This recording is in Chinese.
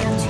相聚。